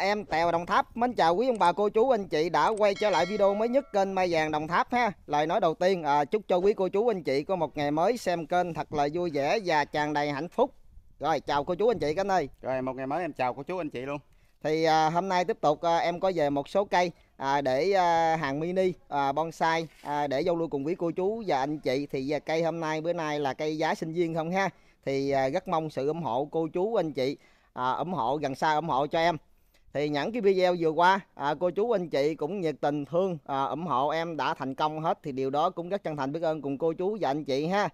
em Tèo Đồng Tháp. Mến chào quý ông bà cô chú anh chị đã quay trở lại video mới nhất kênh Mai Vàng Đồng Tháp ha. Lời nói đầu tiên à, chúc cho quý cô chú anh chị có một ngày mới xem kênh thật là vui vẻ và tràn đầy hạnh phúc. Rồi chào cô chú anh chị các anh ơi. Rồi một ngày mới em chào cô chú anh chị luôn. Thì à, hôm nay tiếp tục à, em có về một số cây à, để à, hàng mini à, bonsai à, để giao lưu cùng quý cô chú và anh chị. Thì à, cây hôm nay bữa nay là cây giá sinh viên không ha? Thì à, rất mong sự ủng hộ cô chú anh chị à, ủng hộ gần xa ủng hộ cho em thì những cái video vừa qua à, cô chú anh chị cũng nhiệt tình thương à, ủng hộ em đã thành công hết thì điều đó cũng rất chân thành biết ơn cùng cô chú và anh chị ha.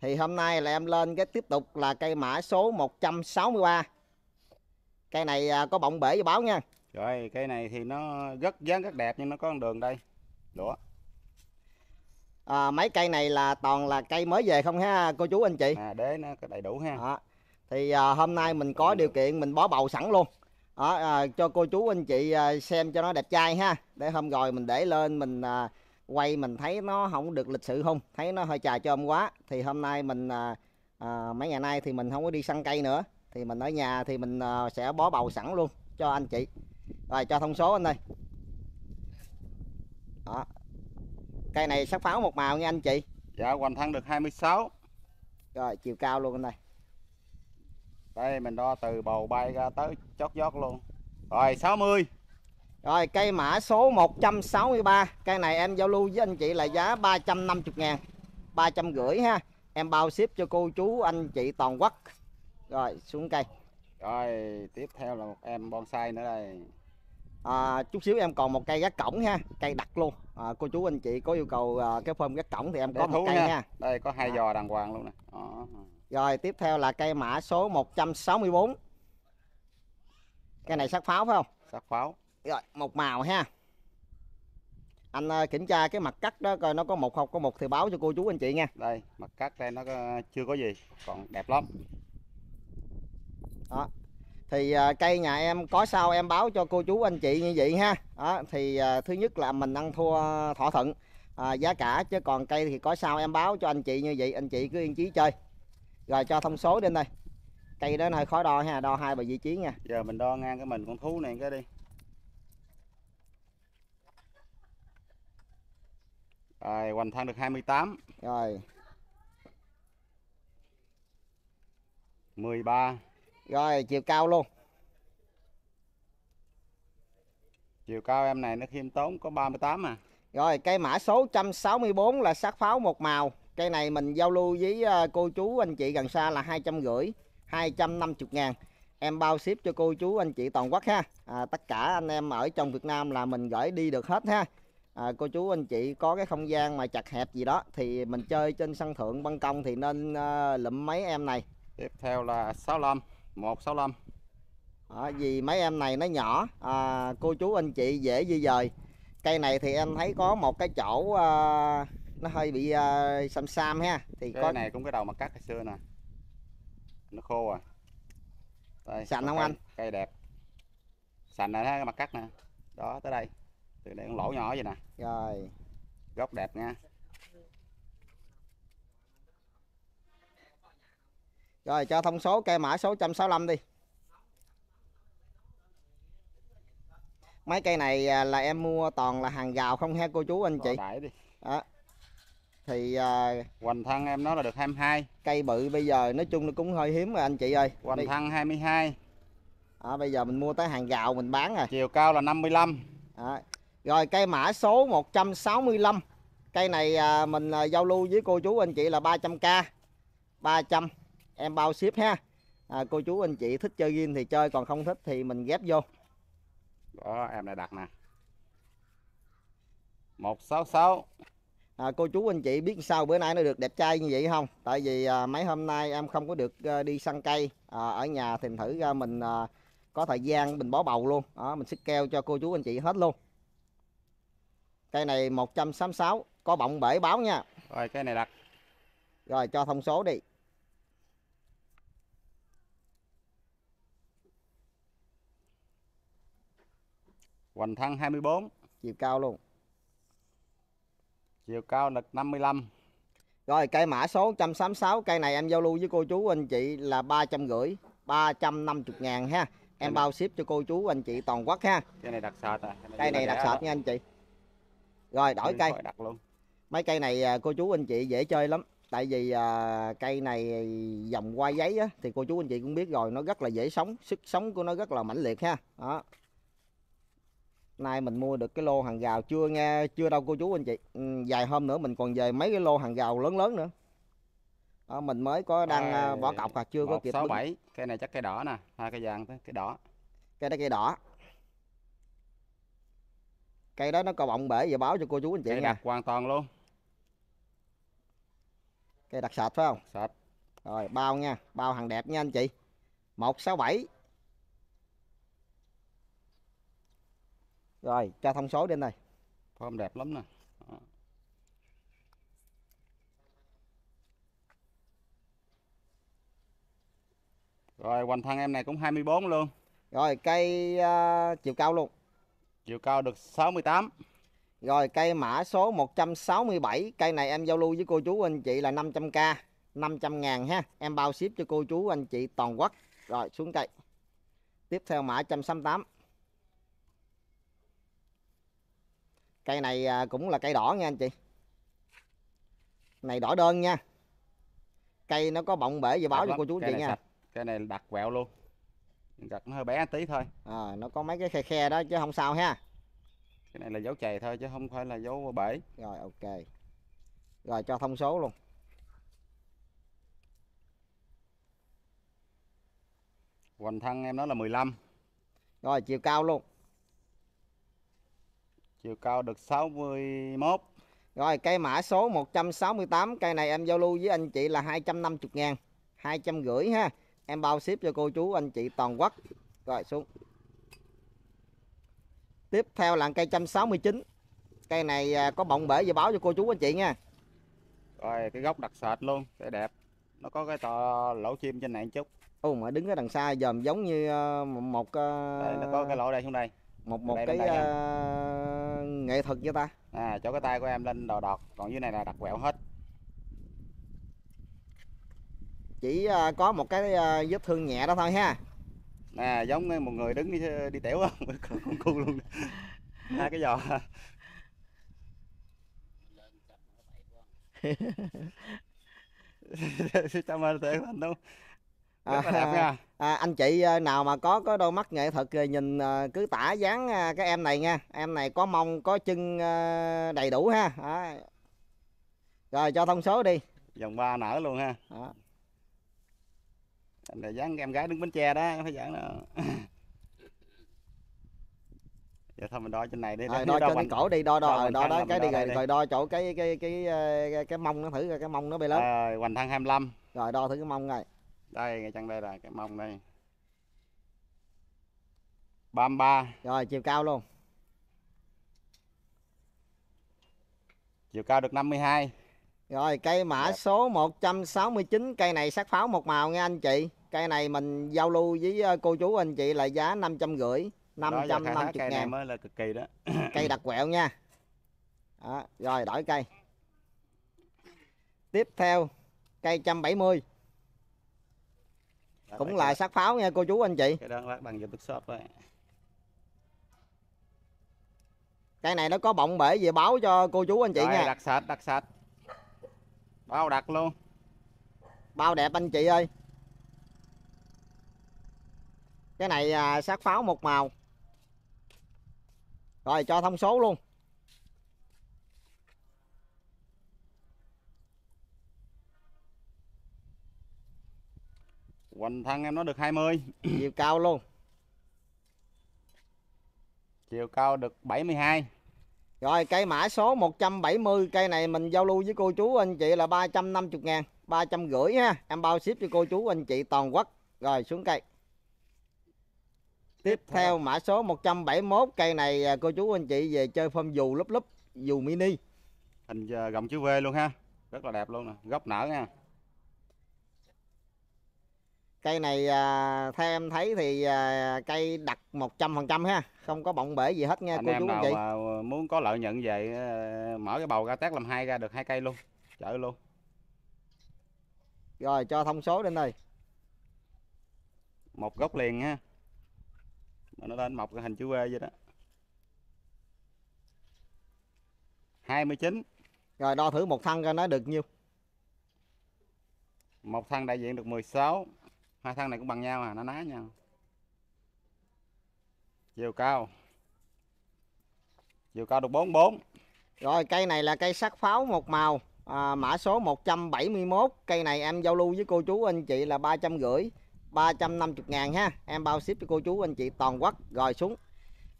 Thì hôm nay là em lên cái tiếp tục là cây mã số 163 cây này à, có bọng bể và báo nha. Rồi cây này thì nó rất dáng rất đẹp nhưng nó có con đường đây. Đũa. À, mấy cây này là toàn là cây mới về không ha cô chú anh chị? À, đế nó đầy đủ ha. Đó. thì à, hôm nay mình có điều kiện mình bó bầu sẵn luôn đó, à, cho cô chú anh chị à, xem cho nó đẹp trai ha. Để hôm rồi mình để lên mình à, quay mình thấy nó không được lịch sự không? Thấy nó hơi trà trôm quá. Thì hôm nay mình à, à, mấy ngày nay thì mình không có đi săn cây nữa. Thì mình ở nhà thì mình à, sẽ bó bầu sẵn luôn cho anh chị. Rồi cho thông số anh ơi. Đó. Cây này sắc pháo một màu nha anh chị. Dạ hoành thân được 26 rồi chiều cao luôn anh ơi đây mình đo từ bầu bay ra tới chót vót luôn. Rồi 60 rồi cây mã số 163 Cây này em giao lưu với anh chị là giá 350 ngàn. 350 ha. Em bao ship cho cô chú anh chị toàn quốc. Rồi xuống cây. Rồi tiếp theo là một em bonsai nữa đây. À, Chút xíu em còn một cây gác cổng ha. Cây đặt luôn. À, Cô chú anh chị có yêu cầu à, cái phơm gác cổng thì em Để có một cây nha. nha. Đây có hai Đó. giò đàng hoàng luôn nè. Đó. Rồi tiếp theo là cây mã số 164 Cây này sắc pháo phải không? Sắc pháo. Rồi một màu ha. Anh à, kiểm tra cái mặt cắt đó coi nó có một không có một thì báo cho cô chú anh chị nha. Đây mặt cắt đây nó có, chưa có gì còn đẹp lắm. Đó. Thì à, cây nhà em có sao em báo cho cô chú anh chị như vậy ha. Đó thì à, thứ nhất là mình ăn thua thỏa thuận à, giá cả chứ còn cây thì có sao em báo cho anh chị như vậy anh chị cứ yên chí chơi rồi cho thông số lên đây cây đó hơi khó đo ha đo hai bài vị trí nha. Giờ mình đo ngang cái mình con thú này cái đi. Rồi hoành thân được 28 rồi. 13 rồi chiều cao luôn. Chiều cao em này nó khiêm tốn có 38 à. Rồi cây mã số 164 là sát pháo một màu cây này mình giao lưu với à, cô chú anh chị gần xa là hai trăm rưỡi 250 ngàn. Em bao ship cho cô chú anh chị toàn quốc ha. À, tất cả anh em ở trong Việt Nam là mình gửi đi được hết ha. À, cô chú anh chị có cái không gian mà chặt hẹp gì đó thì mình chơi trên sân thượng ban công thì nên uh, lụm mấy em này. Tiếp theo là 65 165 à, vì mấy em này nó nhỏ à, cô chú anh chị dễ di dời. Cây này thì em thấy có một cái chỗ à, nó hơi bị à, xăm xăm ha. Thì cái có này cũng cái đầu mặt cắt hồi xưa nè. Nó khô à. Đây, Sành không cây- anh? cây đẹp. Sành này cái mặt cắt nè. Đó tới đây. Từ đây con lỗ nhỏ vậy nè. Rồi. Gốc đẹp nha. Rồi cho thông số cây mã số 165 đi. Mấy cây này à, là em mua toàn là hàng gào không ha cô chú anh chị? Đi. Đó thì à, hoành thân em nó là được 22 cây bự bây giờ nói chung nó cũng hơi hiếm rồi anh chị ơi. Hoành thân 22 à, bây giờ mình mua tới hàng gạo mình bán rồi chiều cao là 55 Đó. Rồi cây mã số 165 Cây này à, mình à, giao lưu với cô chú anh chị là 300k 300 Em bao ship ha. À, Cô chú anh chị thích chơi game thì chơi Còn không thích thì mình ghép vô. Đó em này đặt nè. 166 à, Cô chú anh chị biết sao bữa nay nó được đẹp trai như vậy không? Tại vì à, mấy hôm nay em không có được à, đi săn cây. À, Ở nhà thì thử ra mình à, có thời gian mình bó bầu luôn. Đó, Mình xích keo cho cô chú anh chị hết luôn. Cây này 166 Có bọng bể báo nha. Rồi cái này đặt. Rồi cho thông số đi. Hoành thân 24 Chiều cao luôn chiều cao lực 55 Rồi cây mã số 166 Cây này em giao lưu với cô chú anh chị là 350 350 ngàn ha. Em này- bao ship cho cô chú anh chị toàn quốc ha. Cái này đặc sệt à cây này đặc sệt nha anh chị. Rồi đổi cây. đặt luôn. Mấy cây này à, cô chú anh chị dễ chơi lắm. Tại vì à, cây này dòng qua giấy á, thì cô chú anh chị cũng biết rồi nó rất là dễ sống sức sống của nó rất là mãnh liệt ha. Đó nay mình mua được cái lô hàng gào chưa nghe chưa đâu cô chú anh chị. Ừ, vài hôm nữa mình còn về mấy cái lô hàng gào lớn lớn nữa. Đó, mình mới có đang à, bỏ cọc à chưa có kịp sáu bứng. bảy cây này chắc cây đỏ nè hai cây vàng cây đỏ. Cây đó cây đỏ. Cây đó nó có bọng bể và báo cho cô chú anh chị cây nha. đặc hoàn toàn luôn. Cây đặc sệt phải không? Sệt. Rồi bao nha, bao hàng đẹp nha anh chị. 167. Rồi, cho thông số đến đây. form đẹp lắm nè rồi hoành thân em này cũng 24 luôn Rồi cây à, chiều cao luôn. chiều cao được 68 Rồi cây mã số 167, cây này em giao lưu với cô chú anh chị là 500k, 500 ngàn ha. Em bao ship cho cô chú anh chị toàn quốc. Rồi xuống cây. Tiếp theo mã 168. Cây này à, cũng là cây đỏ nha anh chị. Này đỏ đơn nha. Cây nó có bọng bể và báo Đẹp cho lắm. cô chú anh Cây chị nha. sạch. cây này đặc quẹo luôn gặt nó hơi bé tí thôi À, nó có mấy cái khe khe đó chứ không sao ha. cái này là dấu chày thôi chứ không phải là dấu bể Rồi ok. Rồi cho thông số luôn. hoành thân em nó là 15 Rồi chiều cao luôn. Chiều cao được 61 Rồi cây mã số 168 cây này em giao lưu với anh chị là 250 ngàn. 250 ha. Em bao ship cho cô chú anh chị toàn quốc. Rồi xuống. Tiếp theo là cây 169 Cây này à, có bọng bể và báo cho cô chú anh chị nha. Rồi cái gốc đặc sệt luôn cái đẹp. Nó có cái to lỗ chim trên này một chút. Ồ mà đứng ở đằng xa dòm giống như à, một một, à, đây, nó có cái lỗ đây xuống đây. một, một đây, cái đây à, nghệ thuật vậy ta? À chỗ cái tay của em lên đò đọt còn dưới này là đặc quẹo hết. Chỉ à, có một cái à, vết thương nhẹ đó thôi ha. Nè giống như một người đứng đi, đi tiểu con, cu luôn. Hai cái giò. Chăm ơn tệ anh đâu rất là đẹp nha À, anh chị à, nào mà có có đôi mắt nghệ thuật nhìn à, cứ tả dáng à, cái em này nha. Em này có mông có chân à, đầy đủ ha. Đó. rồi cho thông số đi. Vòng ba nở luôn ha. Đó. Anh là dáng em gái đứng bến tre đó không phải giỡn đâu giờ thôi mình đo trên này đi Nếu đo đo cái cổ đi đo đo đo đo đó là cái đi đo rồi, rồi đo chỗ cái cái cái cái, cái mông nó thử cái mông nó bị lớn. Rồi, hoành thân 25 rồi đo thử cái mông rồi đây ngay chân đây là cái mông đây. 33 rồi chiều cao luôn. Chiều cao được 52 rồi cây mã Đẹp. số 169 cây này sắc pháo một màu nha anh chị. Cây này mình giao lưu với à, cô chú anh chị là giá 550 Đó, giờ khai thác 550 cây ngàn. mới là cực kỳ đó. Cây đặc quẹo nha. Đó, rồi đổi cây. Tiếp theo cây 170 cũng là sắc pháo nha cô chú anh chị. Cái đó bác bằng tức shop đấy cây này nó có bọng bể về báo cho cô chú anh chị Rồi, nha. đặc sạch đặc sạch. Bao đặc luôn. Bao đẹp anh chị ơi. Cái này à, sắc pháo một màu. Rồi cho thông số luôn hoành thân em nó được 20 chiều cao luôn. Chiều cao được 72 Rồi cây mã số 170 cây này mình giao lưu với cô chú anh chị là 350 ngàn 350 ha. Em bao ship cho cô chú anh chị toàn quốc. Rồi xuống cây. Tiếp theo. mã số 171 cây này à, cô chú anh chị về chơi phơm dù lúp lúp dù mini. Hình giờ gọng chữ V luôn ha. Rất là đẹp luôn nè. Gốc nở nha Cây này à, theo em thấy thì à, cây đặt 100% ha Không có bọng bể gì hết nha anh cô em chú anh nào chị? mà muốn có lợi nhuận về ờ, mở cái bầu ra tét làm hai ra được hai cây luôn chở luôn. Rồi cho thông số lên đây. Một gốc liền ha. Mà nó lên mọc cái hình chữ V vậy đó. 29 rồi đo thử một thân coi nó được nhiêu. Một thân đại diện được 16 hai thân này cũng bằng nhau à nó ná nhau. Chiều cao. Chiều cao được 44 rồi cây này là cây sắc pháo một màu. À, mã số 171 cây này em giao lưu với cô chú anh chị là ba trăm rưỡi 350 ngàn ha. Em bao ship cho cô chú anh chị toàn quốc rồi xuống.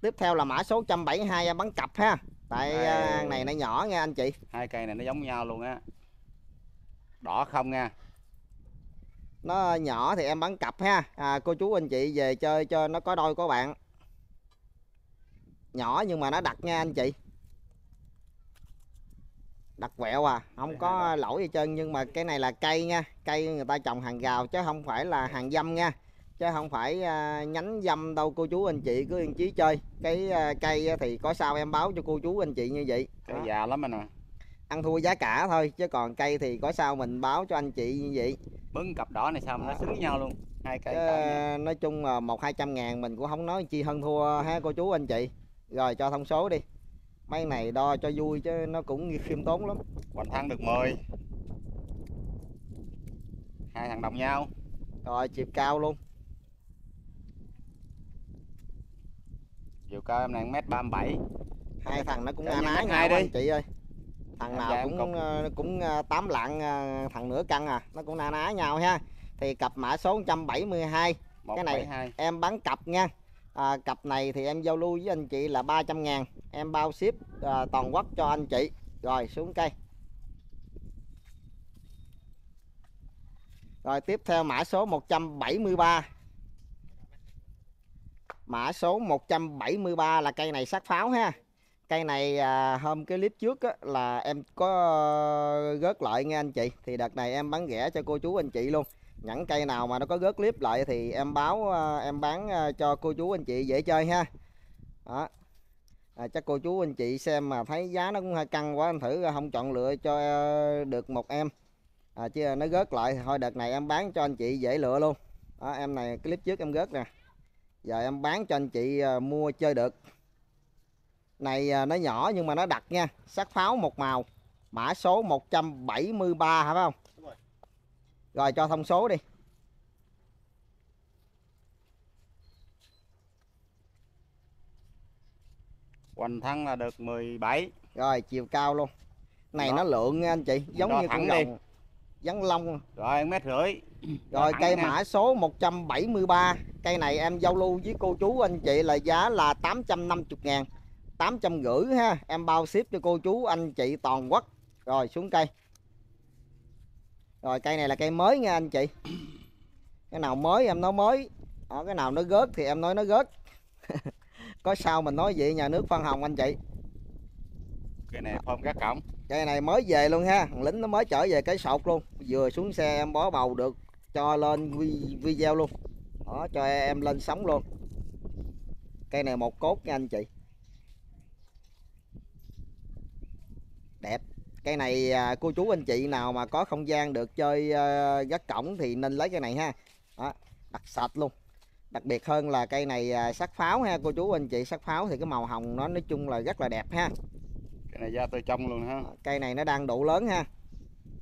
Tiếp theo là mã số 172 em bắn cặp ha. Tại Đây. à, này nó nhỏ nha anh chị. Hai cây này nó giống nhau luôn á. Đỏ không nha nó nhỏ thì em bắn cặp ha. À, cô chú anh chị về chơi cho nó có đôi có bạn. Nhỏ nhưng mà nó đặc nha anh chị. Đặc quẹo à không có lỗi gì trơn nhưng mà cái này là cây nha. Cây người ta trồng hàng rào chứ không phải là hàng dâm nha. Chứ không phải à, nhánh dâm đâu cô chú anh chị cứ yên chí chơi. Cái à, cây thì có sao em báo cho cô chú anh chị như vậy. Cây già lắm anh à ăn thua giá cả thôi chứ còn cây thì có sao mình báo cho anh chị như vậy. Bưng cặp đỏ này xong nó xứng với nhau luôn hai cây Chứ, nói chung là một hai trăm ngàn mình cũng không nói chi hơn thua ha cô chú anh chị. Rồi cho thông số đi. Mấy này đo cho vui chứ nó cũng khiêm tốn lắm. Hoành thân được 10 hai thằng đồng nhau. Rồi chiều cao luôn. Chiều cao em này mét 37 hai thằng nó cũng na ná nhau đi. anh chị ơi thằng nào cũng cục. ờ, cũng ờ, tám lạng ờ, thằng nửa cân à. Nó cũng na ná nhau ha. Thì cặp mã số 172 Cái này- 172 em bán cặp nha. À, cặp này thì em giao lưu với anh chị là 300 ngàn. Em bao ship à, toàn quốc cho anh chị. Rồi xuống cây. Rồi tiếp theo mã số 173 mã số 173 là cây này sắc pháo ha cây này à, hôm cái clip trước á, là em có ờ, gớt lại nghe anh chị. Thì đợt này em bán rẻ cho cô chú anh chị luôn. Nhẫn cây nào mà nó có gớt clip lại thì em báo ờ, em bán ờ, cho cô chú anh chị dễ chơi ha. Đó. À, chắc cô chú anh chị xem mà thấy giá nó cũng hơi căng quá anh thử không chọn lựa cho được một em. À, chứ nó gớt lại thôi đợt này em bán cho anh chị dễ lựa luôn. Đó, em này clip trước em gớt nè. Giờ em bán cho anh chị mua chơi được này ờ, nó nhỏ nhưng mà nó đặc nha. Sắc pháo một màu mã số 173 hả phải không? Rồi. rồi cho thông số đi. Hoành thân là được 17 rồi chiều cao luôn. Này Đó. nó lượng nha anh chị giống đo như con rồng giống lông. Rồi mét rưỡi. Rồi cây nha. mã số 173 cây này em giao lưu với cô chú anh chị là giá là 850 ngàn 850 ha. Em bao ship cho cô chú anh chị toàn quốc. Rồi xuống cây. Rồi cây này là cây mới nha anh chị. Cái nào mới em nói mới. Đó, cái nào nó gớt thì em nói nó gớt. Có sao mình nói vậy nhà nước phân hồng anh chị. Cái này phơm các cổng. Cây này mới về luôn ha. Thằng lính nó mới trở về cái sọt luôn. Vừa xuống xe em bó bầu được cho lên vi- video luôn. Đó cho em lên sóng luôn. Cây này một cốt nha anh chị đẹp. Cây này à, cô chú anh chị nào mà có không gian được chơi à, gác cổng thì nên lấy cây này ha. Đó, đặt sạch luôn. Đặc biệt hơn là cây này à, sắc pháo ha cô chú anh chị sắc pháo thì cái màu hồng nó nói chung là rất là đẹp ha. Cái này da tươi trong luôn ha. Cây này nó đang đủ lớn ha.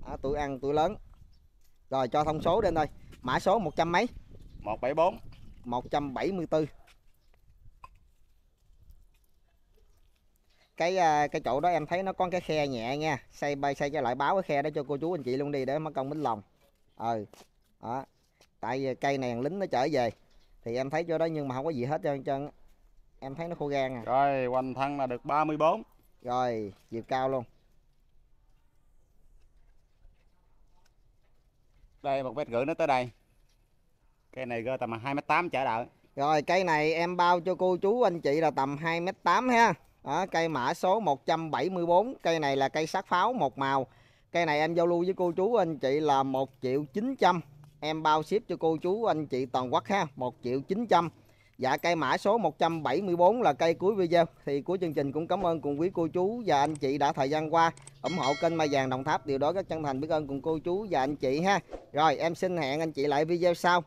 Đó, tuổi ăn tuổi lớn. Rồi cho thông số lên thôi. Mã số 100 mấy? 174 174 cái à, cái chỗ đó em thấy nó có cái khe nhẹ nha. Xây bay xây cho lại báo cái khe đó cho cô chú anh chị luôn đi để mất công bính lòng. Ừ đó. Tại vì cây này lính nó trở về. Thì em thấy chỗ đó nhưng mà không có gì hết trơn trơn em thấy nó khô gan à. Rồi hoành thân là được 34 rồi chiều cao luôn. Đây một mét rưỡi nó tới đây. Cây này rơi tầm 2 mét 8 trở đạo Rồi cây này em bao cho cô chú anh chị là tầm 2m8 ha. Đó, cây mã số 174, cây này là cây sát pháo một màu. Cây này em giao lưu với cô chú anh chị là 1 triệu 900. Em bao ship cho cô chú anh chị toàn quốc ha, 1 triệu 900. Dạ cây mã số 174 là cây cuối video. Thì cuối chương trình cũng cảm ơn cùng quý cô chú và anh chị đã thời gian qua ủng hộ kênh Mai Vàng Đồng Tháp. Điều đó rất chân thành biết ơn cùng cô chú và anh chị ha. Rồi em xin hẹn anh chị lại video sau.